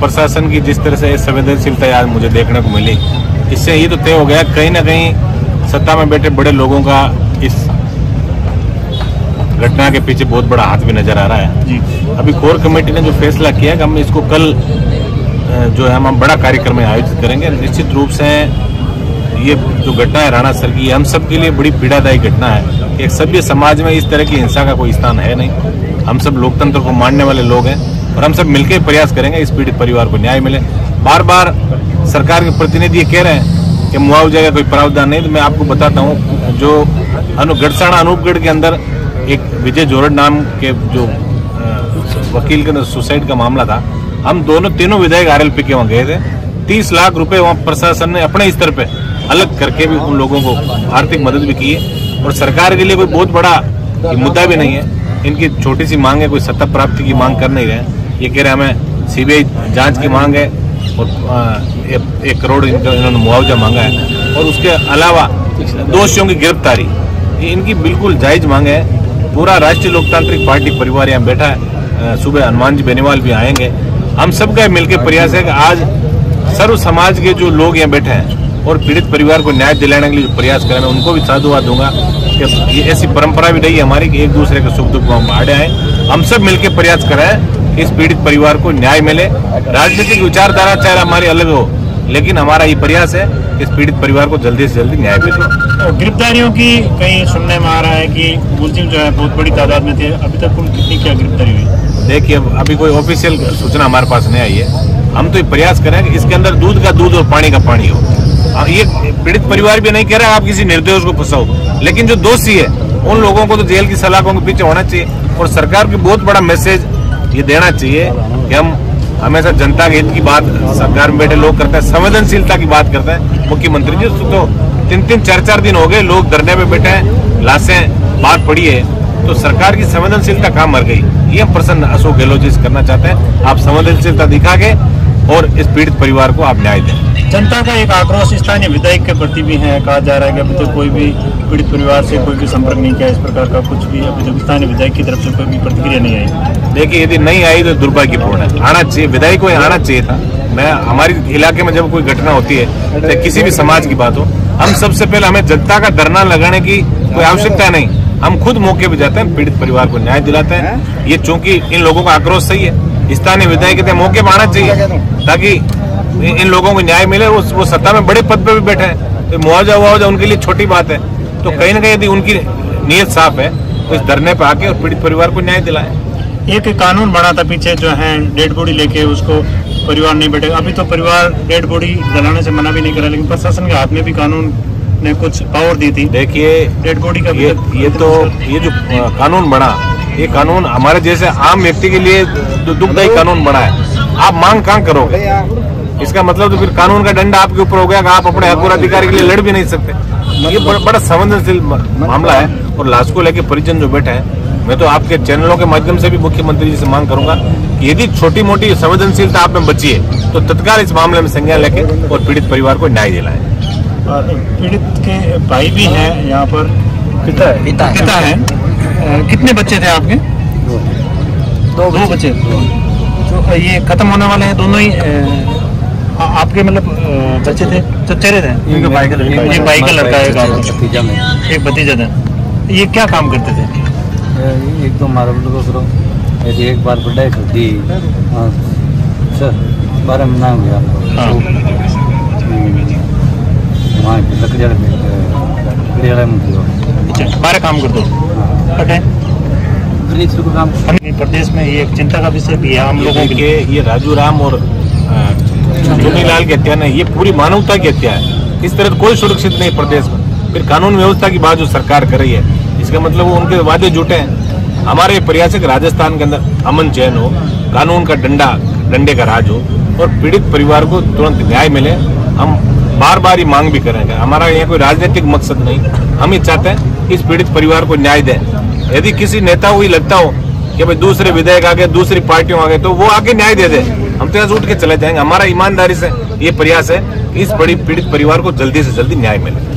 प्रशासन की जिस तरह से संवेदनशीलता आज मुझे देखने को मिली इससे ये तो तय हो गया कहीं ना कहीं सत्ता में बैठे बड़े लोगों का इस घटना के पीछे बहुत बड़ा हाथ भी नज़र आ रहा है। जी। अभी कोर कमेटी ने जो फैसला किया कि हम इसको कल जो है हम बड़ा कार्यक्रम आयोजित करेंगे। निश्चित रूप से ये जो घटना है राणा सर की हम सब के लिए बड़ी पीड़ादायी घटना है एक सभ्य समाज में इस तरह की हिंसा का कोई स्थान है नहीं। हम सब लोकतंत्र को मानने वाले लोग हैं। और हम सब मिलकर प्रयास करेंगे इस पीड़ित परिवार को न्याय मिले। बार बार सरकार के प्रतिनिधि कह रहे हैं कि मुआवजा का कोई प्रावधान नहीं तो मैं आपको बताता हूँ जो अनु गढ़साना अनूपगढ़ के अंदर एक विजय जोरड नाम के जो वकील के सुसाइड का मामला था। हम दोनों तीनों विधायक आरएलपी के वहाँ गए थे। तीस लाख रुपए वहाँ प्रशासन ने अपने स्तर पे अलग करके भी उन लोगों को आर्थिक मदद भी की है। और सरकार के लिए कोई बहुत बड़ा मुद्दा भी नहीं है। इनकी छोटी सी मांग है, कोई सत्ता प्राप्ति की मांग कर नहीं रहे ये कह रहे हमें सीबीआई जाँच की मांग है और एक, करोड़ इनका इन्होंने मुआवजा मांगा है। और उसके अलावा दोषियों की गिरफ्तारी इनकी बिल्कुल जायज़ मांग है। पूरा राष्ट्रीय लोकतांत्रिक पार्टी परिवार यहाँ बैठा है। सुबह हनुमान जी बेनीवाल भी आएँगे। हम सबका मिलकर प्रयास है कि आज सर्व समाज के जो लोग यहाँ बैठे हैं और पीड़ित परिवार को न्याय दिलाने के लिए जो प्रयास करें मैं उनको भी साधुवाद दूँगा कि ये ऐसी परंपरा भी रही है हमारी कि एक दूसरे के सुख दुख को हम आड़े आए। हम सब मिलकर प्रयास करें कि इस पीड़ित परिवार को न्याय मिले। राजनीतिक विचारधारा चाहे हमारी अलग हो लेकिन हमारा ये प्रयास है कि इस पीड़ित परिवार को जल्दी से जल्दी न्याय मिले। गिरफ्तारियों की कहीं सुनने में आ रहा है कि मुलजिम जो है बहुत बड़ी तादाद में थे। अभी तक कुल कितनी क्या गिरफ्तारी हुई? देखिए अभी कोई ऑफिशियल सूचना हमारे पास नहीं आई है। हम तो ये प्रयास करें कि इसके अंदर दूध का दूध और पानी का पानी हो। ये पीड़ित परिवार भी नहीं कह रहा आप किसी निर्दोष को फंसाओ। लेकिन जो दोषी है उन लोगों को तो जेल की सलाखों के पीछे होना चाहिए। और सरकार की बहुत बड़ा मैसेज ये देना चाहिए कि हम हमेशा जनता के हित की बात, सरकार में बैठे लोग करते हैं, संवेदनशीलता की बात करते हैं। मुख्यमंत्री जी तो तीन तीन चार चार दिन हो गए, लोग धरने पे बैठे हैं, लाशें बात पड़ी है तो सरकार की संवेदनशीलता कहाँ मर गई? ये प्रसन्न अशोक गहलोत जी करना चाहते हैं। आप संवेदनशीलता दिखा के और इस पीड़ित परिवार को आप न्याय दें। जनता का एक आक्रोश स्थानीय विधायक के प्रति भी है, कहा जा रहा है कि अभी तक कोई भी पीड़ित परिवार से कोई भी संपर्क नहीं किया इस प्रकार का कुछ भी अभी तक स्थानीय विधायक की तरफ़ से कोई भी प्रतिक्रिया नहीं आई। देखिए यदि नहीं आई तो दुर्भाग्यपूर्ण है। आना चाहिए विधायक को आना चाहिए था। मैं हमारे इलाके में जब कोई घटना होती है चाहे किसी भी समाज की बात हो हम सबसे पहले हमें जनता का धरना लगाने की कोई आवश्यकता नहीं। हम खुद मौके पर जाते हैं पीड़ित परिवार को न्याय दिलाते हैं। ये चूँकि इन लोगों का आक्रोश सही है। स्थानीय विधायक के मौके पर आना चाहिए ताकि इन लोगों को न्याय मिले। वो, सत्ता में बड़े पद पर भी बैठे हैं। तो मुआवजा मुआवजा उनके लिए छोटी बात है। तो कहीं ना कहीं यदि उनकी नीयत साफ़ है तो इस धरने पर आके और पीड़ित परिवार को न्याय दिलाए। एक कानून बना था पीछे जो है डेड बॉडी लेके उसको परिवार नहीं बैठेगा अभी तो परिवार डेड बॉडी जलाने से मना भी नहीं करा लेकिन प्रशासन के हाथ में भी कानून ने कुछ पावर दी थी। देखिए डेड बॉडी का ये ये तो ये जो कानून बना ये कानून हमारे जैसे आम व्यक्ति के लिए दुखदायी कानून बना है। आप मांग कहाँ करोगे? इसका मतलब तो फिर कानून का डंडा आपके ऊपर हो गया आप अपने हक और अधिकार के लिए लड़ भी नहीं सकते। ये बड़ा, बड़ा संवेदनशील मामला है और लाश को लेके परिजन जो बैठे हैं मैं तो आपके चैनलों के माध्यम से भी मुख्यमंत्री जी से मांग करूँगा कि यदि छोटी मोटी संवेदनशीलता आप में बची है तो तत्काल इस मामले में संज्ञान लेके और पीड़ित परिवार को न्याय दिलाए। पीड़ित के भाई भी हैं यहाँ पर। पिता है। पिता, पिता है। कितने बच्चे थे आपके? दो। दो बच्चे। तो ये खत्म होने वाले हैं दोनों ही? आ- आपके मतलब बच्चे थे? चचेरे थे? एक भाई का लड़का है एक भतीजा था। ये क्या काम करते थे? एक तो मारा बल्लो करो ऐसे एक बार पढ़ाई कर दी। हाँ। सर बारह महीना हो गया हाँ। हम्म, वहाँ के लकड़ी वाले में, अ, लकड़ी वाले मंत्री हो अच्छा बारह काम करते थे हाँ। ओके। गणेश का काम। हम प्रदेश में ये एक चिंता का विषय भी है हम लोगों के लिए ये राजू राम और चुनीलाल की हत्या नहीं, ये पूरी मानवता की हत्या है। इस तरह कोई सुरक्षित नहीं प्रदेश में। फिर कानून व्यवस्था की बात जो सरकार कर रही है, इसका मतलब वो उनके वादे जुटे हैं। हमारे प्रयास है राजस्थान के अंदर अमन चैन हो, कानून का डंडा, डंडे का राज हो, और पीड़ित परिवार को तुरंत न्याय मिले, हम बार बार ही मांग भी करेंगे। हमारा यहाँ कोई राजनीतिक मकसद नहीं। हम ये चाहते हैं इस पीड़ित परिवार को न्याय दें। यदि किसी नेता को ही लगता हो कि भाई दूसरे विधायक आ गए, दूसरी पार्टियों आ गए तो वो आके न्याय दे दे। हम तो यहाँ से उठ के चले जाएँगे। हमारा ईमानदारी से ये प्रयास है कि इस बड़ी पीड़ित परिवार को जल्दी से जल्दी न्याय मिले।